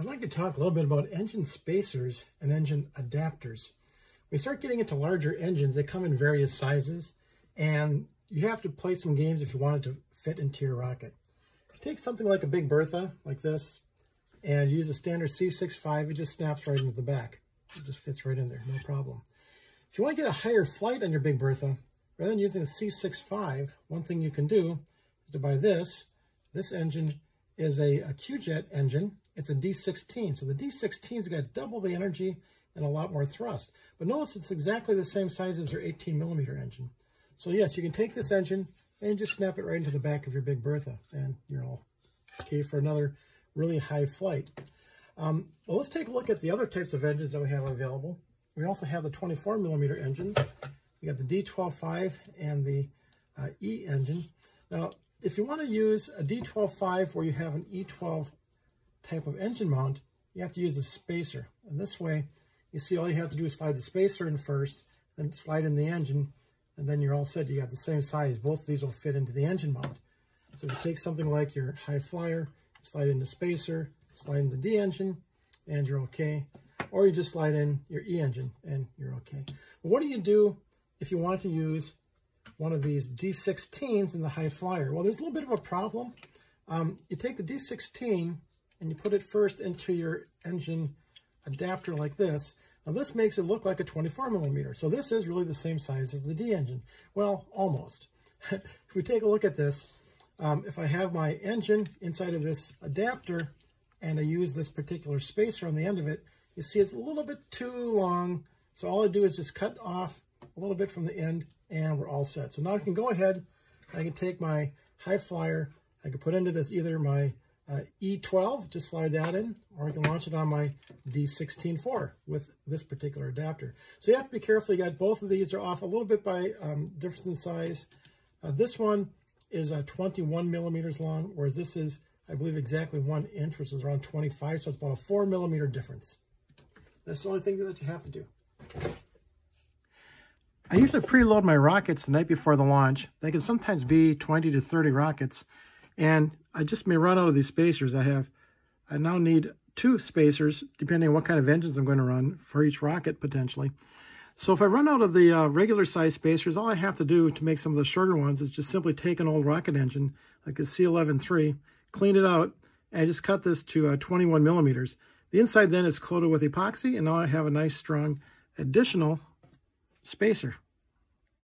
I'd like to talk a little bit about engine spacers and engine adapters. We start getting into larger engines, they come in various sizes, and you have to play some games if you want it to fit into your rocket. Take something like a Big Bertha, like this, and use a standard C65, it just snaps right into the back. It just fits right in there, no problem. If you want to get a higher flight on your Big Bertha, rather than using a C65, one thing you can do is to buy this. This engine is a, a Q-Jet engine. It's a D16. So the D16's got double the energy and a lot more thrust. But notice it's exactly the same size as your 18 millimeter engine. So yes, you can take this engine and just snap it right into the back of your Big Bertha and you're all okay for another really high flight. Um, well, let's take a look at the other types of engines that we have available. We also have the 24 millimeter engines. We got the D12.5 and the uh, E engine. Now, if you want to use a D12.5 where you have an E12 type of engine mount, you have to use a spacer. And this way, you see all you have to do is slide the spacer in first, then slide in the engine, and then you're all set. You got the same size. Both of these will fit into the engine mount. So if you take something like your Hi Flyer, slide in the spacer, slide in the D engine, and you're okay. Or you just slide in your E engine, and you're okay. But what do you do if you want to use one of these D16s in the Hi Flyer. Well, there's a little bit of a problem. Um, you take the D16 and you put it first into your engine adapter like this. Now this makes it look like a 24 millimeter. So this is really the same size as the D engine. Well, almost. if we take a look at this, um, if I have my engine inside of this adapter and I use this particular spacer on the end of it, you see it's a little bit too long. So all I do is just cut off a little bit from the end and we're all set. So now I can go ahead, I can take my Hi Flyer, I can put into this either my uh, E12, just slide that in, or I can launch it on my D16-4 with this particular adapter. So you have to be careful. You got both of these. They're off a little bit by um, difference in size. Uh, this one is uh, 21 millimeters long, whereas this is, I believe, exactly one inch, which is around 25. So it's about a four millimeter difference. That's the only thing that you have to do. I usually preload my rockets the night before the launch. They can sometimes be 20 to 30 rockets. And I just may run out of these spacers. I have, I now need two spacers, depending on what kind of engines I'm going to run for each rocket potentially. So if I run out of the uh, regular size spacers, all I have to do to make some of the shorter ones is just simply take an old rocket engine, like a C11-3, clean it out, and just cut this to uh, 21 millimeters. The inside then is coated with epoxy, and now I have a nice strong additional spacer.